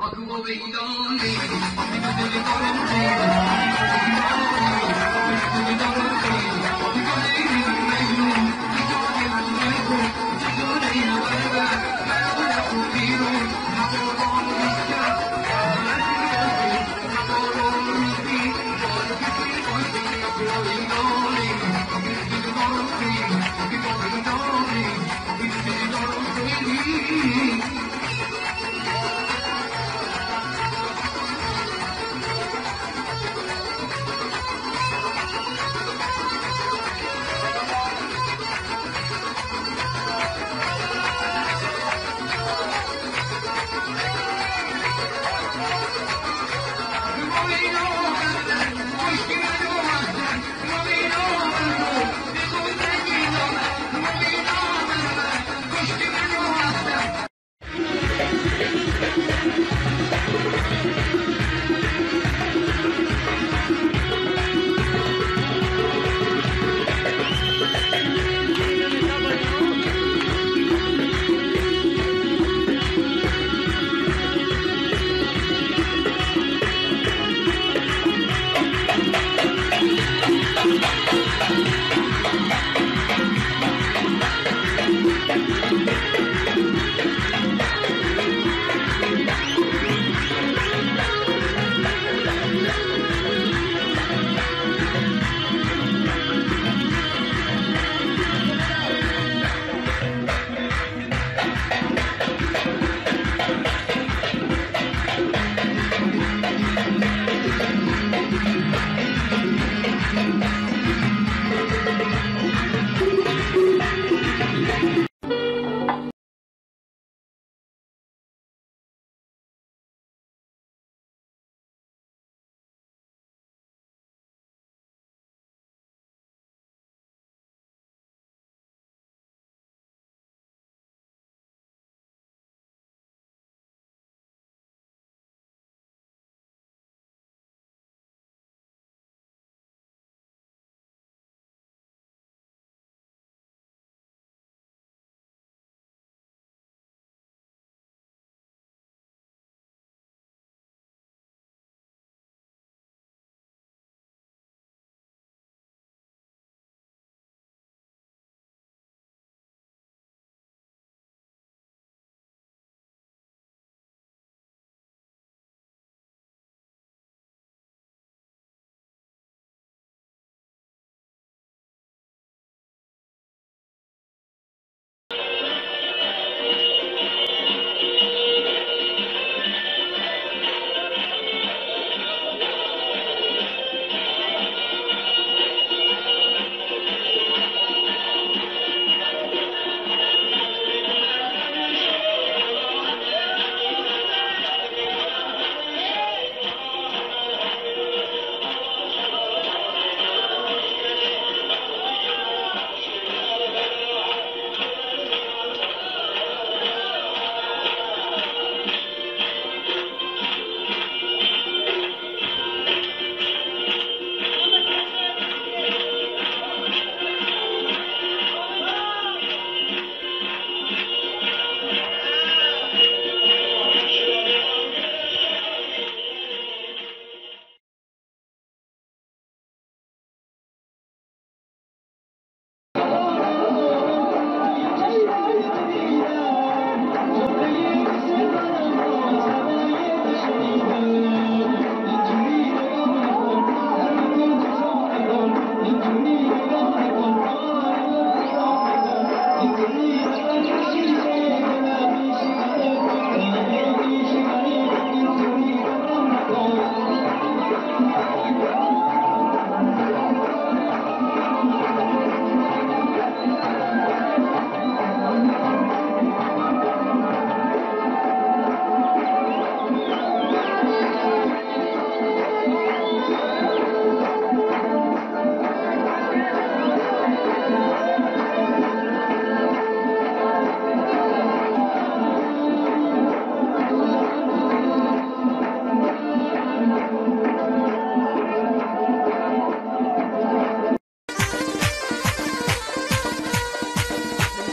Thank you.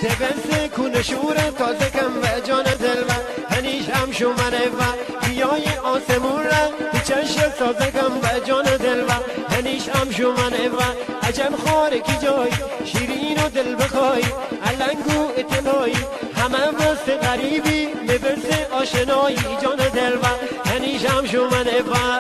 دبن سکون شور تازه کم و جان دل و هنیش هم شومنه و دریای آسمون را به چشم سازگم و جان دل و هنیش هم شمانه و عجب خاره کی جای شیرین و دل بخوای علنگو اطلاعی. همه بست غریبی میبرس آشنایی. جان دل و هنیش هم شمانه و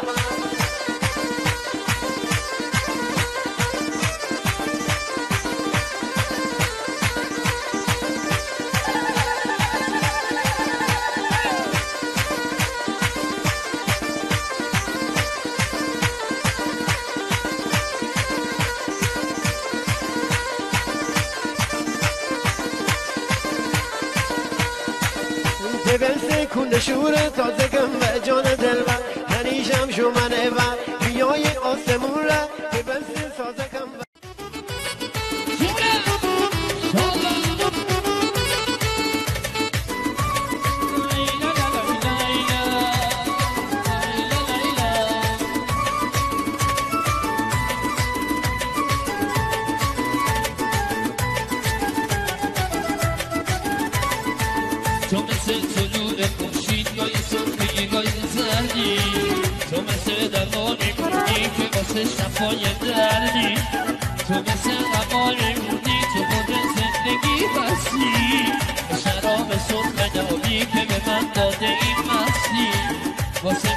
کن شور تازگم و جان دل و هنیشم شمنه و بیای آسمون را دبلس سازگم و تو مثل زردی تو مثل دوانی مونی که واسه شفای دردی تو مثل قماری مونی تو خود زندگی هستی شراب سرخ نابی که به من داده این مستی واسه